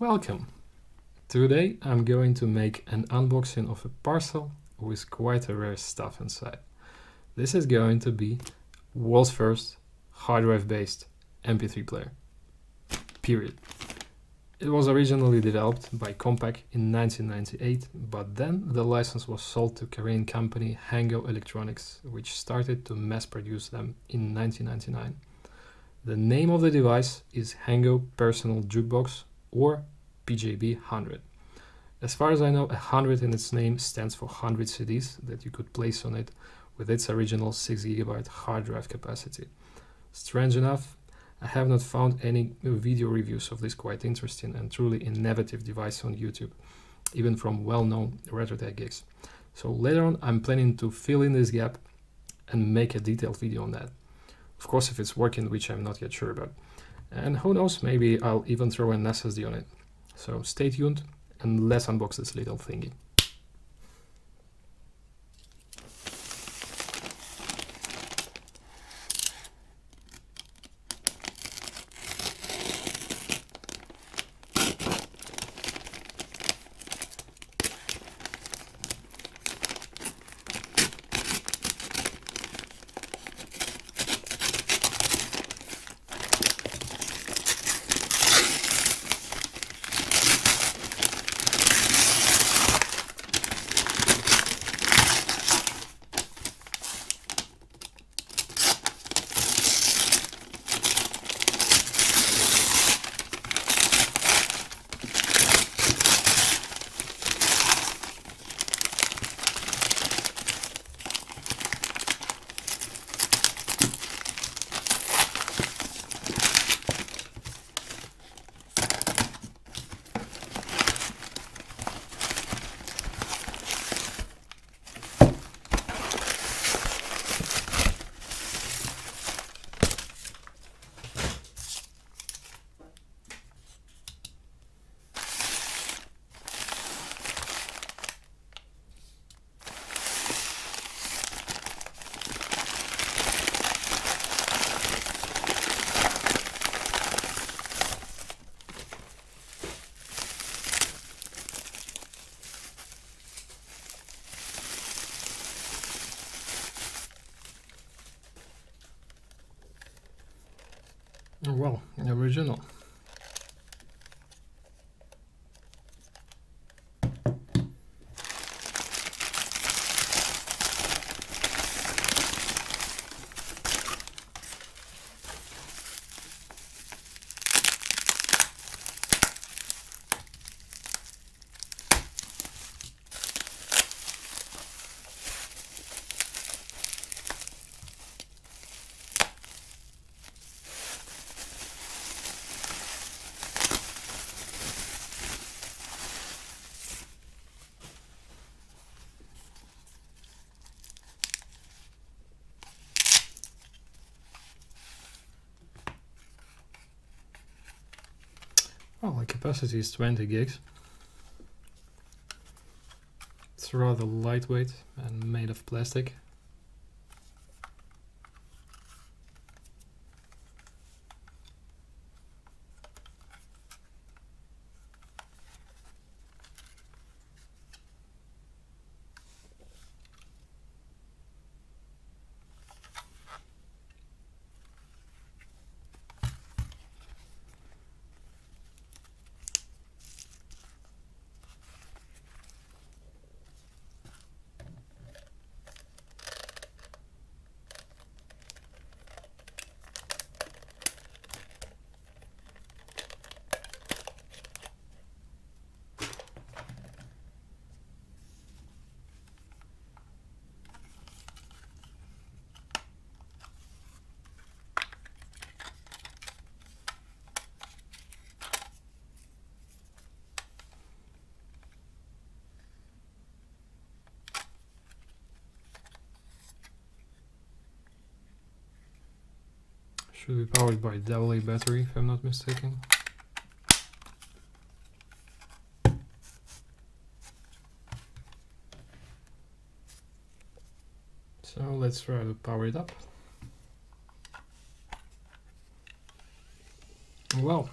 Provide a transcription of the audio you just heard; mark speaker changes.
Speaker 1: Welcome! Today I'm going to make an unboxing of a parcel with quite a rare stuff inside. This is going to be world's first hard drive based MP3 player. Period. It was originally developed by Compaq in 1998, but then the license was sold to Korean company Hango Electronics, which started to mass produce them in 1999. The name of the device is Hango Personal Jukebox or PJB 100. As far as I know, 100 in its name stands for 100 CDs that you could place on it with its original 6GB hard drive capacity. Strange enough, I have not found any video reviews of this quite interesting and truly innovative device on YouTube, even from well-known retro tech geeks. So later on, I'm planning to fill in this gap and make a detailed video on that. Of course, if it's working, which I'm not yet sure about. And who knows, maybe I'll even throw an SSD on it. So stay tuned and let's unbox this little thingy. Well, original. Oh, well, the capacity is 20 gigs. It's rather lightweight and made of plastic. Should be powered by AA battery if I'm not mistaken. So let's try to power it up. Well,